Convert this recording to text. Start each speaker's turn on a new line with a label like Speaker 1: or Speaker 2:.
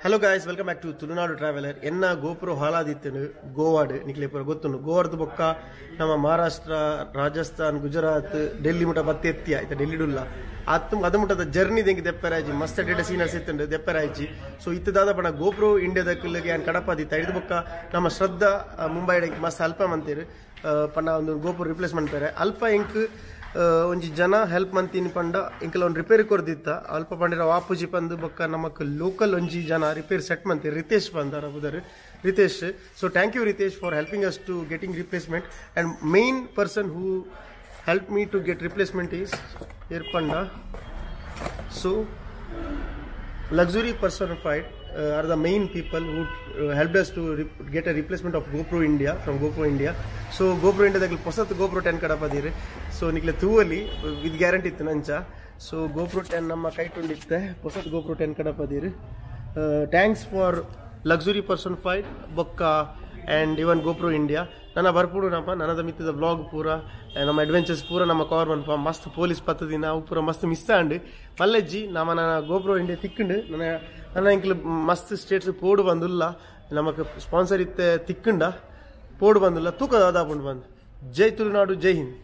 Speaker 1: Hello guys welcome back to Tulunadu traveller ಎನ್ನ GoPro ಹಾಲಾದಿತ್ತನು ಗೋವಾಡ್ ನಿಕ್ಲೆ ಪೂರ ಗೊತ್ತುಂಡು ಗೋವಾರ್ದು ಬೊಕ್ಕ ನಮ್ಮ ಮಹಾರಾಷ್ಟ್ರ ರಾಜಸ್ಥಾನ್ ಗುಜರಾತ್ ಡೆಲ್ಲಿ ಮುಟ ಬತ್ತೆತ್ತಿಯ ಆಯ್ತಾ ಡೆಲ್ಲಿಡುಲ್ಲ ಅತ್ತು ಅದು ಮುಟದ ಜರ್ನಿ ದೆಂಗಿ ದೆಪ್ಪರಾಯ್ಜಿ ಮಸ್ತ್ ಡೇಟ ಸೀನರ್ಸ್ ಇತ್ತಂಡು ದೆಪ್ಪರಾಯ್ಜಿ ಸೊ ಇತ್ತದಾದ ಬಣ ಗೋಪುರ ಇಂಡಿಯಾದ ಕಿಲ್ಲಿಗೆ ಏನು ಕಡಪಾದಿತ್ತ ಇದು ಬೊಕ್ಕ ನಮ್ಮ ಶ್ರದ್ಧಾ ಮುಂಬೈ ಮಸ್ತ್ ಅಲ್ಪ ಮಂತೀರು ಪಣ್ಣ ಒಂದು ಗೋಪುರ ರಿಪ್ಲೇಸ್ಮೆಂಟ್ ಬೇರೆ ಅಲ್ಪ ಆ, ಒಂಜಿ ಜನ ಹೆಲ್ಪ್ ಮಂತಿನಿ ಪಂಡ ಇಂಕಲ ಒಂದು ರಿಪೇರಿ ಕೊರ್ದಿತ್ತ ಅಲ್ಪ ಪಂಡಿರ ವಾಪುಜಿ ಪಂದು, ಬಕ್ಕ ನಮಕ್ ಲೋಕಲ್ ಒಂಜಿ ಜನ ರಿಪೇರ್ ಸೆಟ್ ಮಂತಿ ರಿತೇಶ್ ಬಂದಾರ brother. Ritesh so thank you Ritesh for helping us to getting replacement and main person who help me to get replacement is ಏರ್ಪಂಡ. So luxury personified uh, are the main people who uh, helped us to get a replacement of GoPro India from GoPro India. So GoPro India ದಾಗಲಿ posat GoPro 10 So so ನಿಕ್ಲೆ ತೂವಲ್ಲಿ with guarantee ನಂಚ So GoPro 10 namma kai ತುಂಡಿತ್ತೆ posat GoPro 10 Uh, thanks for luxury personified. ಬೊಕ್ಕ and even ಗೋಪ್ರು India ನನ್ನ ಬರ್ಪುಡು ನಮ್ಮ ನನ್ನದ ಮಿತ್ತದ blog ಪೂರ ನಮ್ಮ ಅಡ್ವೆಂಚರ್ಸ್ ಪೂರ ನಮ್ಮ ಕವರ್ ಮನ್ಪ ಮಸ್ತ್ ಪೊಲೀಸ್ ಪತ್ತದಿ ನಾವು ಪೂರ ಮಸ್ತ್ ಮಿಸ್ ಆಂಡ್ ಮಲ್ಲಜ್ಜಿ ನಮ್ಮ ನನ್ನ ಗೋಪ್ರೋ ಇಂಡಿಯಾ ತಿಕ್ಕಂಡು ನನ್ನ ನನ್ನ ಇಂಕ್ಲು ಮಸ್ತ್ ಸ್ಟೇಟ್ಸ್ ಪೋಡು ಬಂದುಲ್ಲ ನಮಕ್ ಸ್ಪಾನ್ಸರ್ ಇತ್ತೆ ತಿಕ್ಕಂಡ ಪೋಡು ಬಂದಿಲ್ಲ ತೂಕ ದಾಪುಂಡು ಬಂದು ಜೈ ತುಳುನಾಡು ಜೈ ಹಿಂದ್